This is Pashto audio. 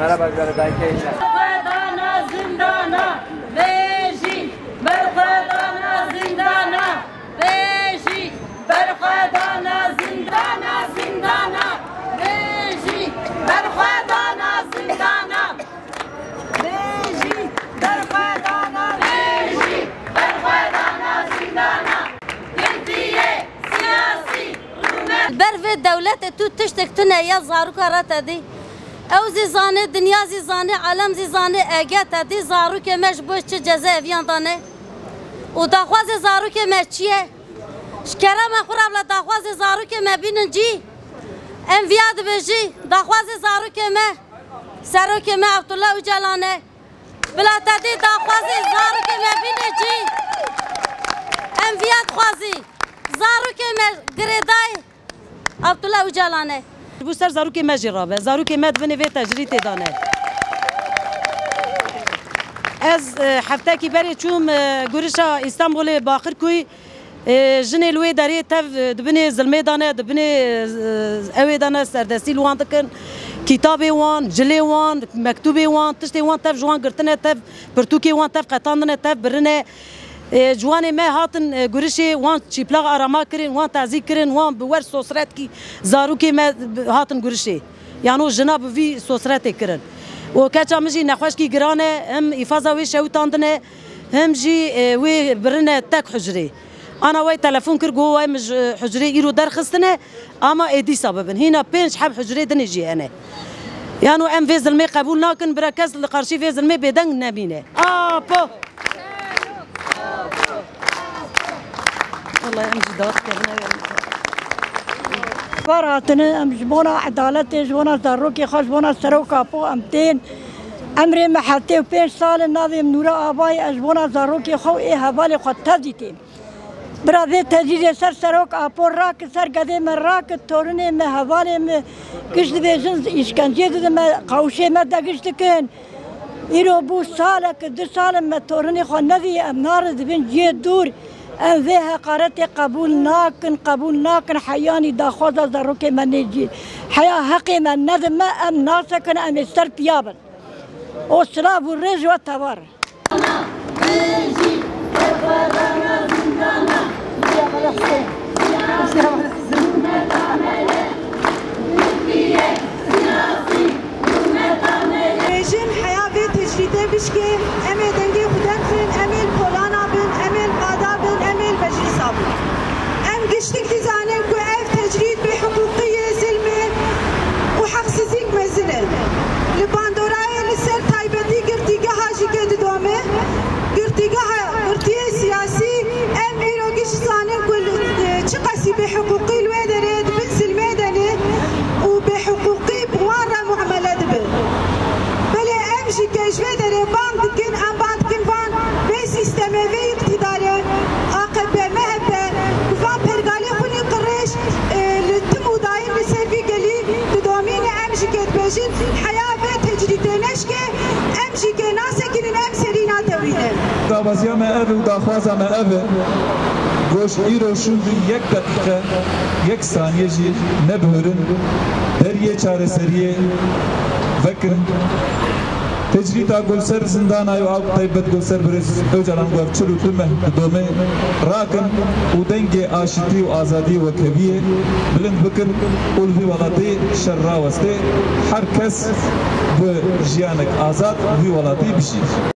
Merhaba Gönül'den keyifler. Fedana zindana beşi, berfedana zindana beşi, berfedana zindana zindana beşi, berfedana zindana beşi, berfedana beşi, berfedana zindana Türkiye siyasi Berfe devlet tu tiştek tu ne ya zarukara tadi. او زیزانه دنیا زیزانه عالم زیزانه اگه تا دی زارو که مش بوش چه جزه اویان دانه و داخواز زارو که مش چیه شکره ما خورا بلا داخواز زارو که ما بینن جی ام ویاد بجی داخواز زارو که ما سرو که ما عبدالله و جلانه بلا تا دی داخواز زارو که ما بینن جی ام ویاد خوازی زارو که ما گردای عبدالله و جلانه بو سر زاروکې مې جرابه زاروکې مې د ونې تجربه دانه از هفته کی بری چوم گورشا استانبول باخر کوی جنې لوی درې ته د بنې زلمې دانه د بنې اوې دانه سردستی لوان تکن کتابې وان جلې وان مکتوبې وان تشتې وان تف جوان ګرتنه تف پرتوکې وان تف قطاندنه تف برنه جوان ما هاتن گورشی وان چیپلاغ آراما کرن وان تعزی کرن وان به ور سوسرت کی زاروکی ما هاتن گورشی یعنی جناب وی سوسرت کرن و کچا مجی نخوش کی گرانه هم ایفازا وی شوتاندنه هم جی وی برنه تک حجری انا وای تلفون کر گو وای مج حجری ایرو درخستنه اما ادی سببن هنا پنج حب حجری دنی جی انا یعنی ام وی ظلمی قبول ناکن برکز لقرشی وی ظلمی بدنگ نبینه آه بو الله امجداد کرنه بار هاتنه ام جبونه عدالت جبونه زروکی خوش جبونه سروکا پو ام تین امر محته و پنج سال ناظم نورا آبای اجبونه زروکی خو ای حوال خود تزیتیم برادر تجیز سر سروک آپور راک سر گده من راک تورنه من حواله من گشت بیزن اشکنجه دادم من قوشه من دا گشت کن ایرو بو ساله که دو ساله من تورنه خواه ندی امنار دبین جه دور ان وی قرتي قبول ناكن قبول ناكن حياني دا خوزا زروكي من نیجی حیا حق من ندم ام ناسكن ام استر بيابن او سلاف الرج رج بحقوق الولد بنس المدني وبحقوق بوارا معاملات بل بلا امشي كاش بدري باندكن ام avazya me ev u daxwaza me ev goş îro şûn bin yek deqîqe yek saniye jî nebihêrin deriyê çareseriyê vekirin تجریتا گلسر زندان آیو آب طیبت گلسر برس اوجران گوه چلو تمه دومه راکن و دنگ آشتی و آزادی و کبیه بلند بکن اولوی ولاتی شر راوسته هر کس به جیانک آزاد وی ولاتی بشید